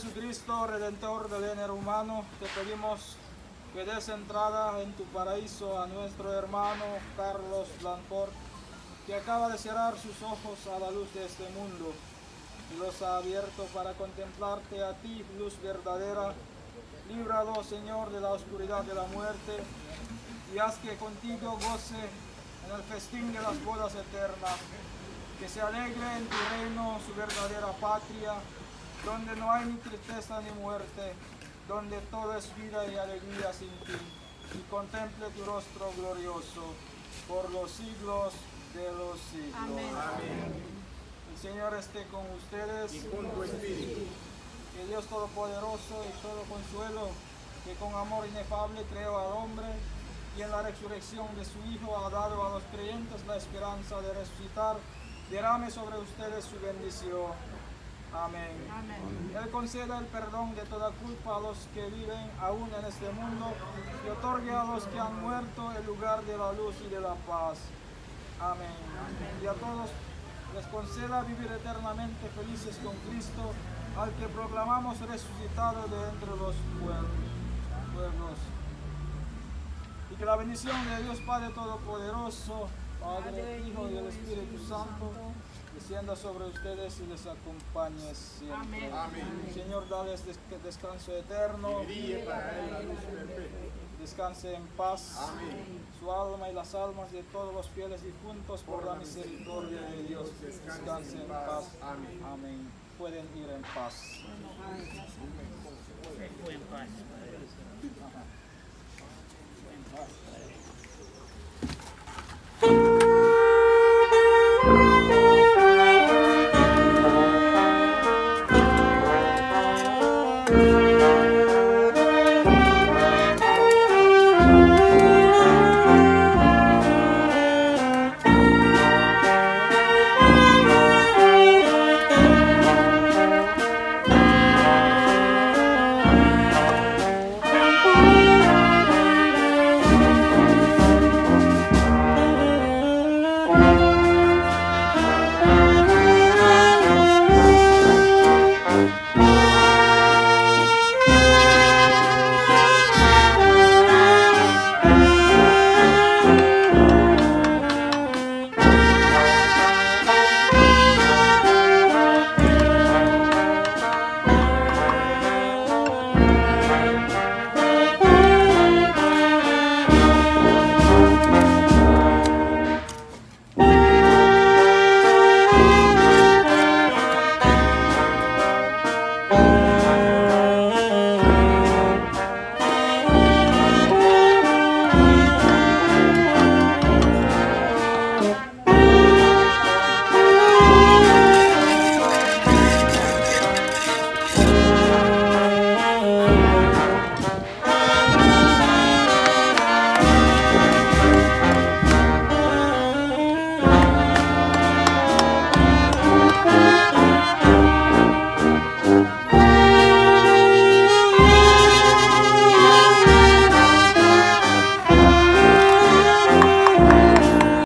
Jesucristo, Redentor del género humano, te pedimos que des entrada en tu paraíso a nuestro hermano Carlos Blanford, que acaba de cerrar sus ojos a la luz de este mundo y los ha abierto para contemplarte a ti, luz verdadera. Líbralo, Señor, de la oscuridad de la muerte y haz que contigo goce en el festín de las bodas eternas, que se alegre en tu reino su verdadera patria, donde no hay ni tristeza ni muerte, donde todo es vida y alegría sin fin, y contemple tu rostro glorioso por los siglos de los siglos. Amén. El Señor esté con ustedes. Y con tu espíritu. Que Dios Todopoderoso y todo consuelo, que con amor inefable creó al hombre y en la resurrección de su Hijo ha dado a los creyentes la esperanza de resucitar, derrame sobre ustedes su bendición. Amén. Amén. Él conceda el perdón de toda culpa a los que viven aún en este mundo y otorgue a los que han muerto el lugar de la luz y de la paz. Amén. Y a todos les conceda vivir eternamente felices con Cristo, al que proclamamos resucitado de entre los pueblos. Y que la bendición de Dios Padre Todopoderoso, Padre, Hijo y el Espíritu Santo, descienda sobre ustedes y les acompañe siempre. Amén. Señor, dales des- descanso eterno. Descanse en paz. Amén. Su alma y las almas de todos los fieles difuntos por la misericordia de Dios. Descanse en paz. Amén. Amén. Pueden ir en paz. En paz.